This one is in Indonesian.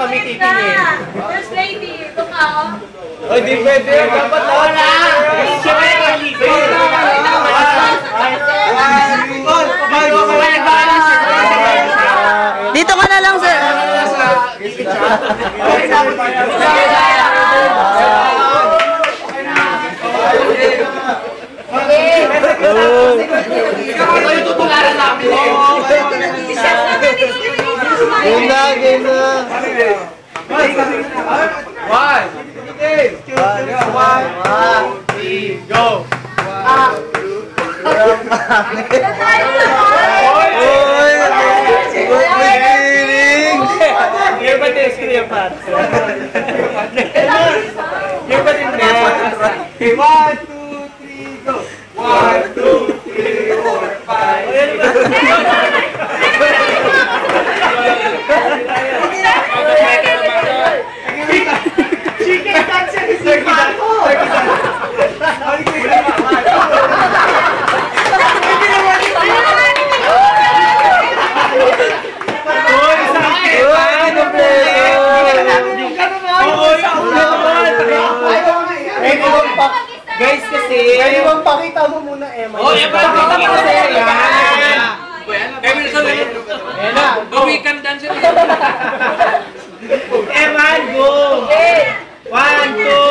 Kami titingin. First lady? Dito ka na lang, sir. Game na, game na. One, two, one, two, three, go! Oy, Yung ba din na? Iwan, two, Pwede bang pa... Guys, kasi... Pwede bang pakita mo muna, Emma? Oh, yeah, ba? Pakita mo kasi yan. Kevin, so Ayan na. Bawikan dance yun. Eman, go! One, two,